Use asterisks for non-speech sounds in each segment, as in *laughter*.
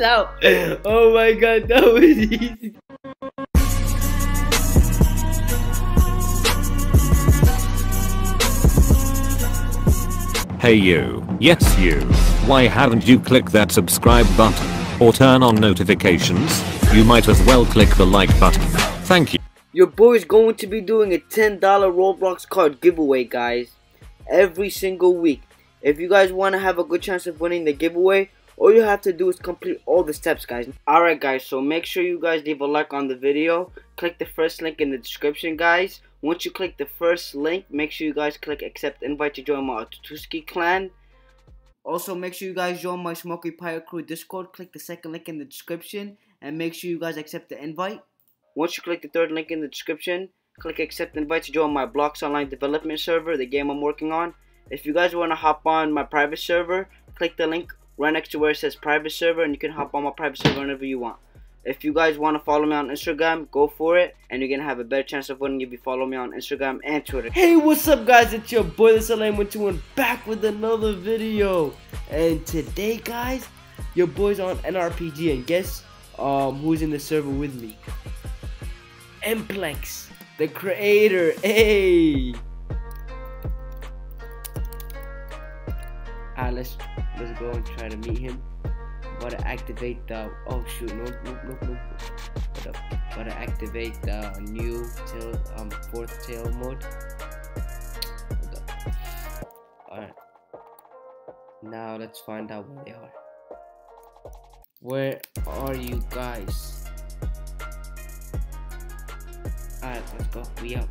Peace *laughs* out. Oh my god, that was easy. Hey you, yes you, why haven't you clicked that subscribe button, or turn on notifications? You might as well click the like button. Thank you. Your boy's going to be doing a $10 Roblox card giveaway, guys. Every single week. If you guys want to have a good chance of winning the giveaway, all you have to do is complete all the steps, guys. Alright, guys, so make sure you guys leave a like on the video. Click the first link in the description, guys. Once you click the first link, make sure you guys click accept invite to join my Otsutsuki clan. Also, make sure you guys join my Smokey Pirate Crew Discord. Click the second link in the description and make sure you guys accept the invite. Once you click the third link in the description, click accept invite to join my Blox Online development server, the game I'm working on. If you guys want to hop on my private server, click the link right next to where it says private server and you can hop on my private server whenever you want. If you guys want to follow me on Instagram, go for it. And you're going to have a better chance of winning if you follow me on Instagram and Twitter. Hey, what's up guys? It's your boy, the LA one back with another video. And today, guys, your boy's on NRPG. And guess um, who's in the server with me? Implex, the creator. Hey! Alright, let's, let's go and try to meet him. Gotta activate the oh shoot no no no no. Gotta, gotta activate the new tail um fourth tail mode. Alright. Now let's find out where they are. Where are you guys? Alright let's go. We up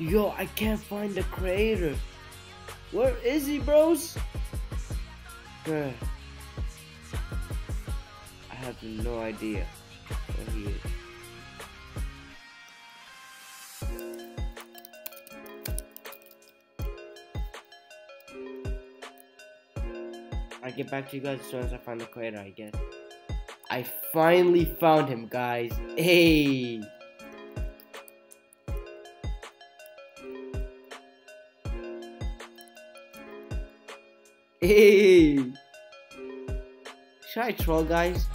Yo, I can't find the creator. Where is he, bros? Bruh. I have no idea where he is. I'll get back to you guys as soon as I find the creator, I guess. I finally found him, guys. Hey! Hey! Should I troll, guys?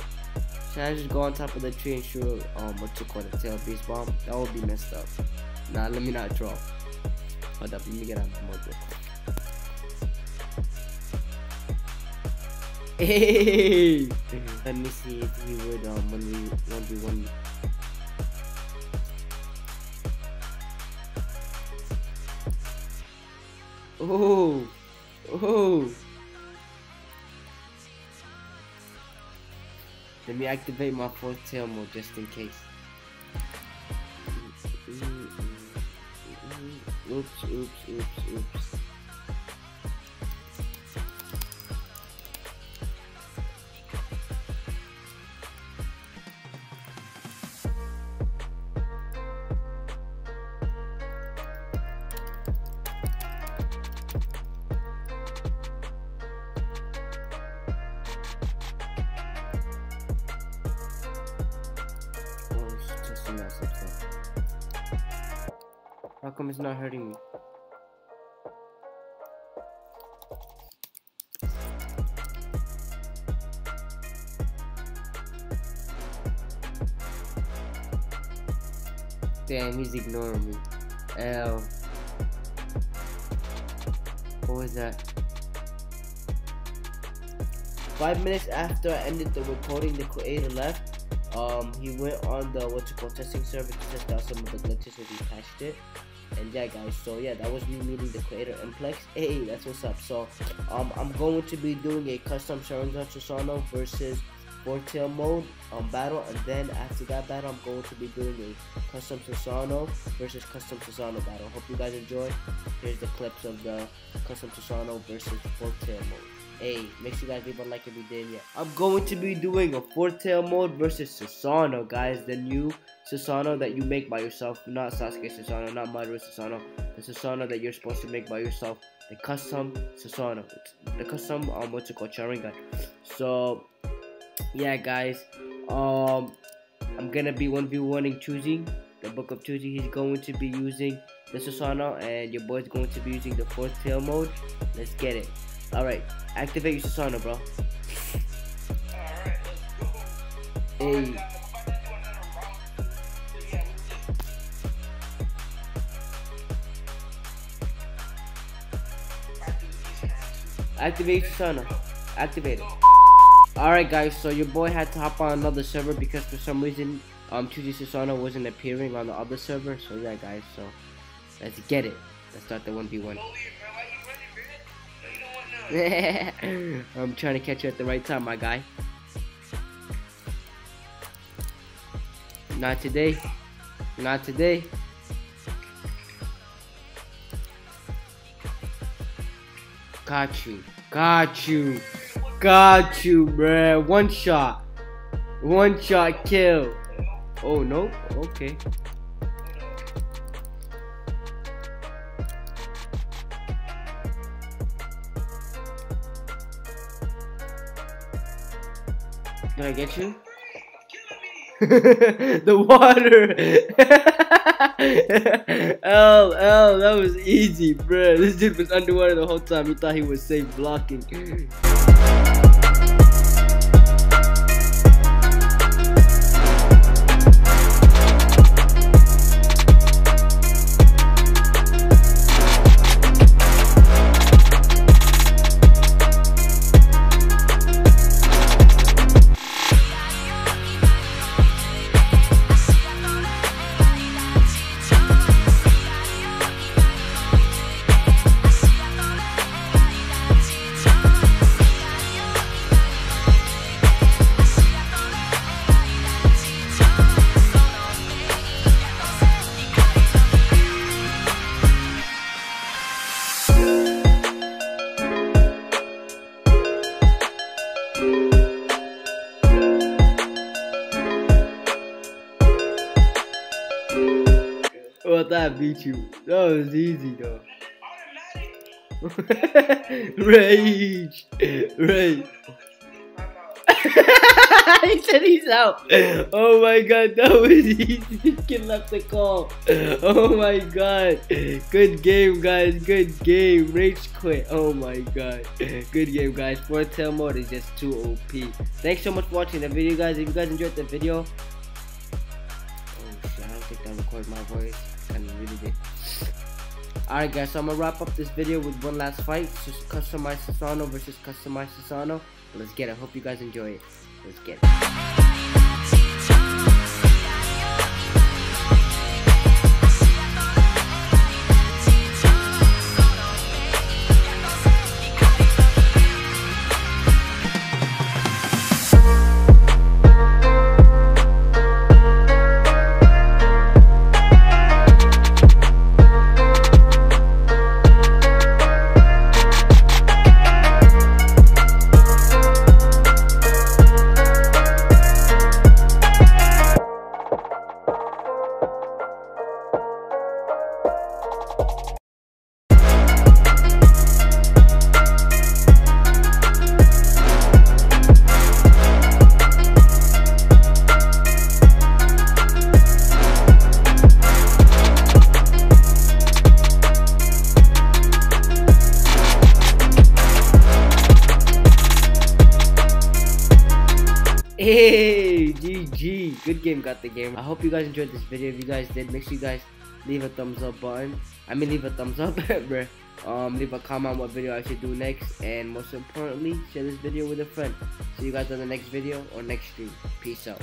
Should I just go on top of the tree and shoot, um, what you call it, tail beast bomb? That would be messed up. Nah, let me not troll. Hold up, let me get out my mode real quick. Hey! let me see if he would, um, when we, when we, when Oh! Oh! Let me activate my fourth tail mode just in case. Oops, oops, oops, oops. How come it's not hurting me? Damn, he's ignoring me. L. What was that? Five minutes after I ended the recording, the creator left. Um, he went on the what's it called testing server to test out some of the glitches and he patched it. And yeah, guys. So yeah, that was me meeting the creator Implex. Hey, that's what's up. So um, I'm going to be doing a custom Sharingan Susanoo versus Four Tail mode um, battle, and then after that battle, I'm going to be doing a custom Susanoo versus custom Susanoo battle. Hope you guys enjoy. Here's the clips of the custom Susanoo versus Four Tail mode. Hey, make sure you guys leave a like if you did yet. I'm going to be doing a fourth tail mode versus Susanoo, guys. The new Susanoo that you make by yourself. Not Sasuke Susanoo, not Madara Susanoo. The Susanoo that you're supposed to make by yourself. The custom Susanoo. The custom, um, what's it called? Sharingan. So, yeah, guys. Um, I'm gonna be 1v1ing choosing the Book of Choosing. He's going to be using the Susanoo, and your boy's going to be using the fourth tail mode. Let's get it. Alright, activate your Susanoo, bro. Hey. Activate Susanoo. Activate it. Alright guys, so your boy had to hop on another server because for some reason um Chuji Susanoo wasn't appearing on the other server. So yeah guys, so let's get it. Let's start the 1v1. *laughs* I'm trying to catch you at the right time, my guy. Not today. Not today. Got you. Got you. Got you, bruh. One shot. One shot kill. Oh, no? Okay. Did I get you? *laughs* the water! L, *laughs* L, oh, oh, that was easy, bro. This dude was underwater the whole time. He thought he was safe blocking. That beat you. That was easy though. *laughs* Rage! Rage! *laughs* he said he's out. Oh my god, that was easy. *laughs* Kid left the call. Oh my god. Good game, guys. Good game. Rage quit. Oh my god. Good game, guys. Fourth tail mode is just too OP. Thanks so much for watching the video, guys. If you guys enjoyed the video, that recorded my voice. Of really. *sniffs* Alright guys, so I'm gonna wrap up this video with one last fight. Just customized Susanoo versus customized Susanoo. Let's get it. Hope you guys enjoy it. Let's get it. Hey, GG. Good game, got the game. I hope you guys enjoyed this video. If you guys did, make sure you guys leave a thumbs up button. I mean, leave a thumbs up, *laughs* bruh. Um, leave a comment what video I should do next. And most importantly, share this video with a friend. See you guys on the next video or next stream. Peace out.